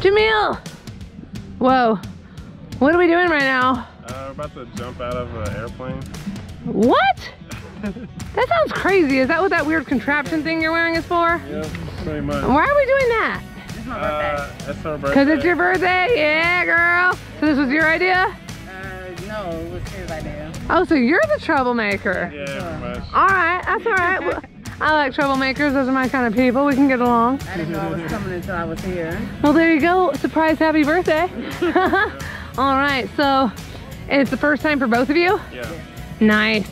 Jamile! Whoa. What are we doing right now? Uh, we're about to jump out of an airplane. What? That sounds crazy. Is that what that weird contraption thing you're wearing is for? Yeah, pretty much. Why are we doing that? It's my Uh, that's her birthday. Because it's your birthday? Yeah, girl. So this was your idea? Uh, no, it was his idea. Oh, so you're the troublemaker. Yeah, pretty much. All right, that's all right. I like troublemakers. Those are my kind of people. We can get along. I didn't know I was coming until I was here. Well, there you go. Surprise, happy birthday. all right, so it's the first time for both of you? Yeah. Nice.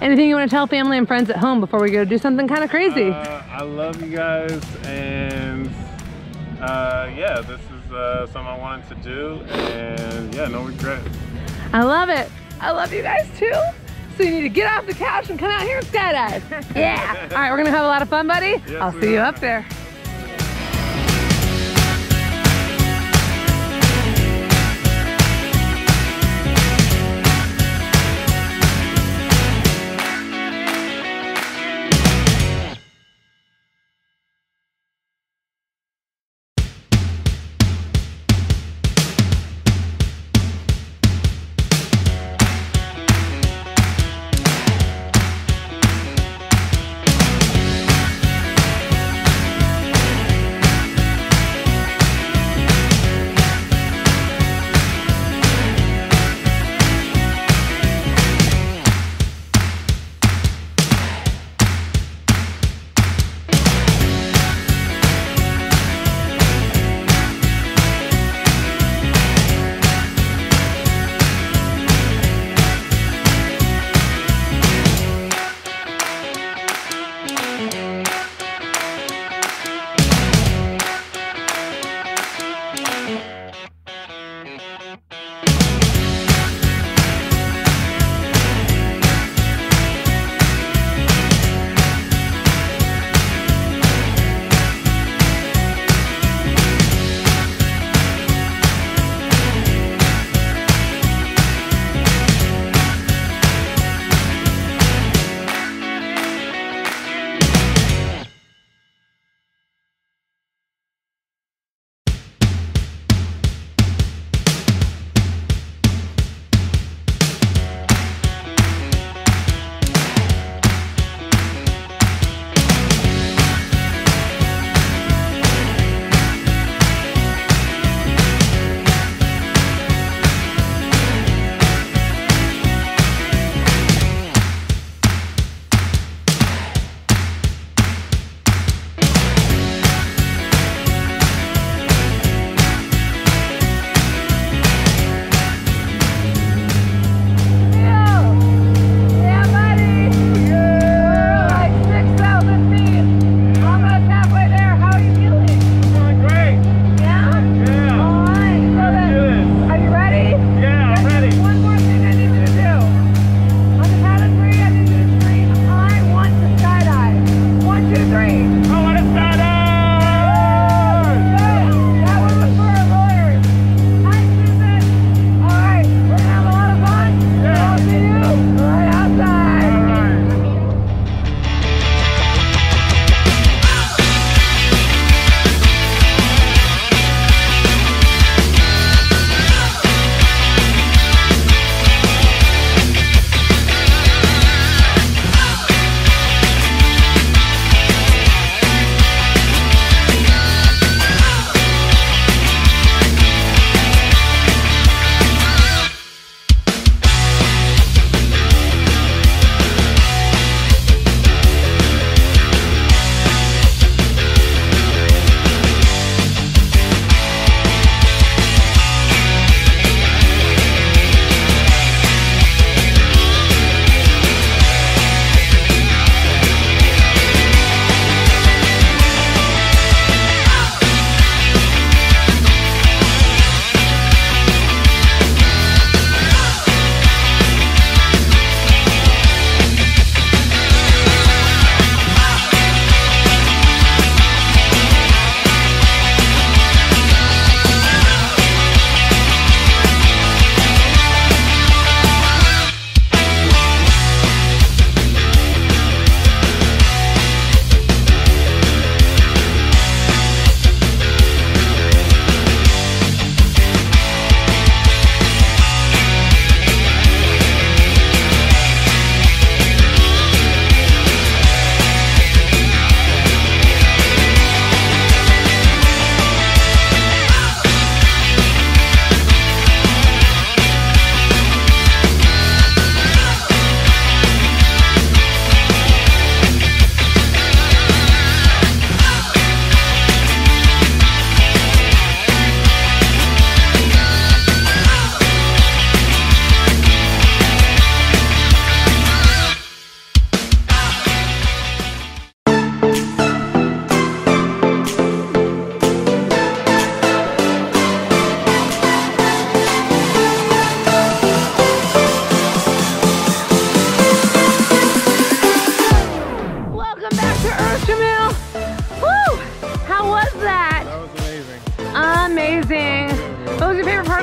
Anything you want to tell family and friends at home before we go do something kind of crazy? Uh, I love you guys, and uh, yeah, this is uh, something I wanted to do, and yeah, no regrets. I love it. I love you guys too. So you need to get off the couch and come out here and skydive. Yeah. All right, we're gonna have a lot of fun, buddy. Yes, I'll see you are. up there.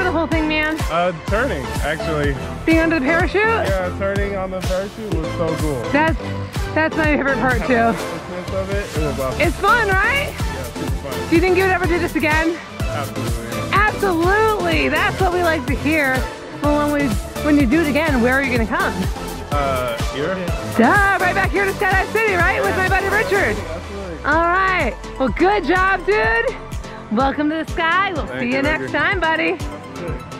The whole thing, man? Uh, turning, actually. Being under the parachute? Yeah, turning on the parachute was so cool. That's that's my favorite part too. Of it, it was awesome. It's fun, right? yeah, super fun. Do you think you would ever do this again? Absolutely. Absolutely. That's what we like to hear. Well, when we when you do it again, where are you gonna come? Uh, here? Duh, right back here to Skydive City, right? With my buddy Richard. Absolutely. All right. Well, good job, dude. Welcome to the sky. We'll Thank see you, you next time, buddy. Sure.